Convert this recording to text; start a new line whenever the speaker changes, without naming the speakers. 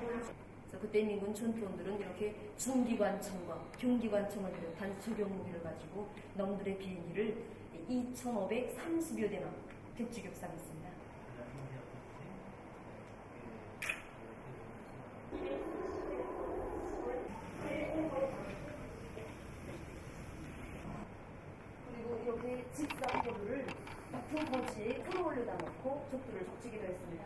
그래서 그때 민군 전투원들은 이렇게 중기관총과 경기관총을 비롯한 소형 무기를 가지고 놈들의 비행기를 2,530여 대나 격추격상했습니다. 그리고 이렇게 직사포를 고속도를 적치기도 했습니다.